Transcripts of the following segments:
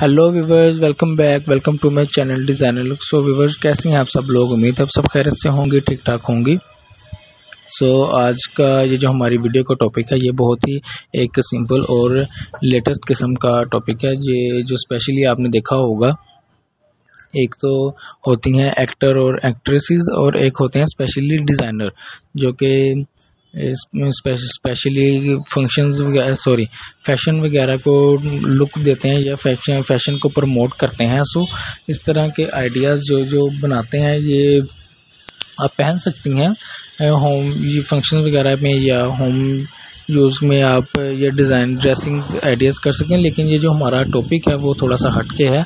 Hello viewers welcome back welcome to my channel designer look so viewers कैसे हैं आप सब लोग? उम्मीद है आप सब खैरत से होंगे ठीक ठाक होंगी। सो so, आज का ये जो हमारी वीडियो का टॉपिक है ये बहुत ही एक सिंपल और लेटेस्ट किस्म का टॉपिक है ये जो स्पेशली आपने देखा होगा। एक तो होती हैं एक्टर और एक्ट्रेसेस और एक होते हैं स्पेशली डिज़ाइनर जो कि स्पेशली फ़ंक्शंस सॉरी फ़ैशन वगैरह को लुक देते हैं या फ़ैशन फ़ैशन को प्रमोट करते हैं। सो इस तरह के आइडियाज़ जो जो बनाते हैं, ये आप पहन सकती हैं। होम ये फ़ंक्शन वगैरह में या होम यूज़ में आप, ये डिज़ाइन ड्रेसिंग आइडियाज़ कर सकते हैं। लेकिन ये जो हमारा टॉपिक है, वो थोड़ा सा हटके है।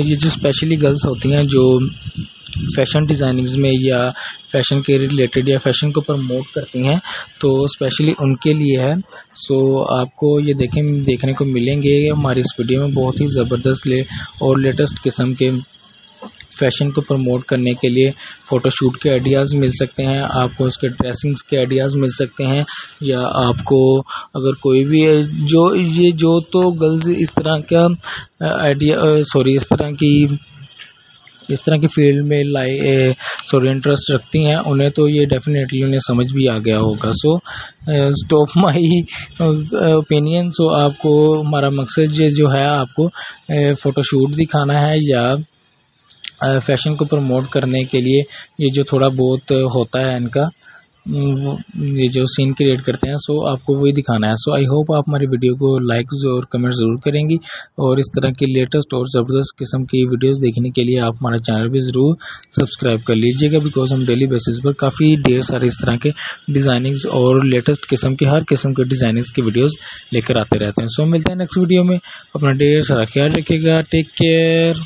ये जो स्पेशली गर्ल्स होती हैं, जो फ़ैशन डिज़ाइनिंग में या फ़ैशन के रिलेटेड या फ़ैशन को प्रमोट करती हैं तो स्पेशली उनके लिए है। सो, आपको ये देखें, देखने को मिलेंगे। हमारी इस वीडियो में बहुत ही ज़बरदस्त ले और लेटेस्ट किस्म के फ़ैशन को प्रमोट करने के लिए फ़ोटोशूट के आइडियाज़ मिल सकते हैं, आपको उसके ड्रेसिंग्स के आइडियाज़ मिल सकते हैं, या आपको अगर कोई भी जो, ये जो तो गर्ल्स इस तरह का आइडिया सॉरी इस तरह की इस तरह की फ़ील्ड में लाई सॉरी इंटरेस्ट रखती हैं, उन्हें तो ये डेफिनेटली उन्हें समझ भी आ गया होगा। So stop my opinion so आपको, हमारा मकसद ये जो है आपको फ़ोटोशूट दिखाना है या फ़ैशन को प्रमोट करने के लिए ये जो थोड़ा बहुत होता है इनका ये जो सीन क्रिएट करते हैं सो आपको वही दिखाना है। सो आई होप आप हमारी वीडियो को लाइक और कमेंट ज़रूर करेंगी। और इस तरह की लेटेस्ट और ज़बरदस्त किस्म की वीडियोस देखने के लिए आप हमारा चैनल भी ज़रूर सब्सक्राइब कर लीजिएगा बिकॉज़ हम डेली बेसिस पर काफ़ी ढेर सारे इस तरह के डिज़ाइनिंग्स और लेटेस्ट किस्म के, हर किस्म के डिज़ाइनिंग्स की वीडियोज़ लेकर आते रहते हैं। सो मिलते हैं नेक्स्ट वीडियो में। अपना ढेर सारा ख्याल रखिएगा। Take care